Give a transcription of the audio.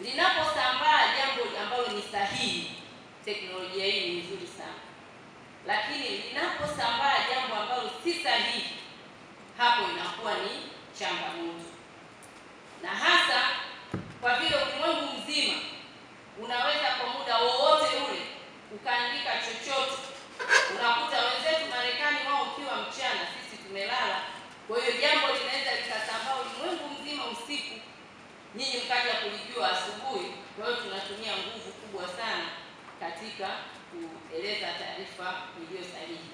linaposambaa jambo ambalo ni sahihi, teknolojia hii ni nzuri sana, lakini linaposambaa jambo ambalo si sahihi, hapo inakuwa ni changamoto, na hasa kwa vile ulimwengu mzima unaweza kwa muda wowote ule ukaandika chochote. Unakuta wenzetu Marekani wao ukiwa mchana, sisi tumelala. Kwa hiyo jambo linaweza likasambaa ulimwengu mzima usiku, nyinyi mkaja kulijua asubuhi. Kwa hiyo tunatumia nguvu kubwa sana katika kueleza taarifa iliyo sahihi.